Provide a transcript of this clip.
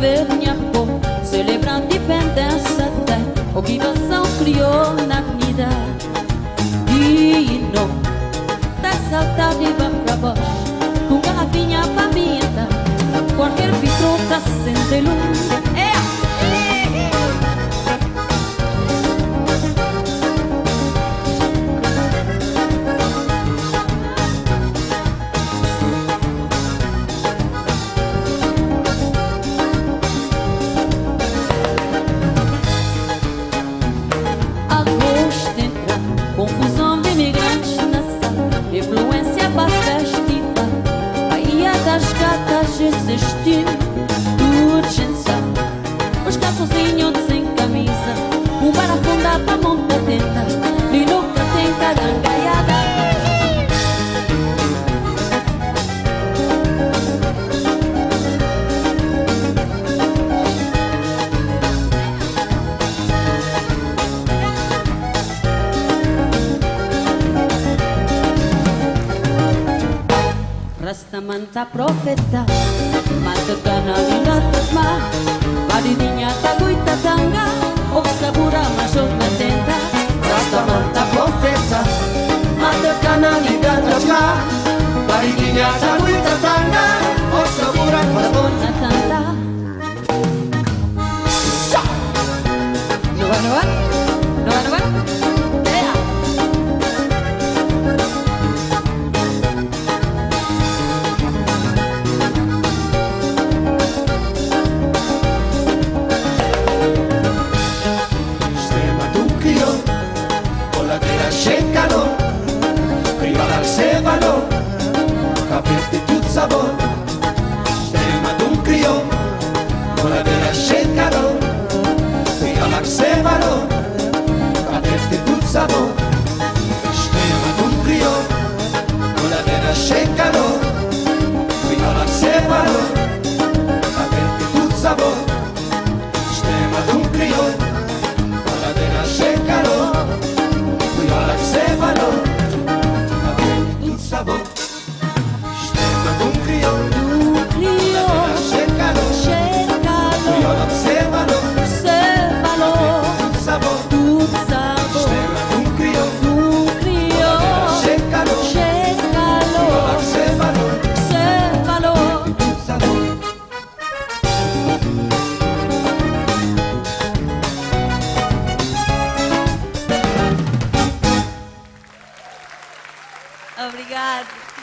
ver minha cor, celebra a independência da ocupação criou na avenida. E não, tá saudade vai pra baixo, com garrafinha mim qualquer vitro tá sendo luz. Gatas existir, urgência, os calçozinhos Rastamanta profeta Mata kanalina tasma Maridinha taguita tanga O sabura masok na tenda Rastamanta profeta Mata kanalina tasma Maridinha taguita tanga sabor. Sistema d'un crió Con la tela scecano Prima dal sevano Obrigada.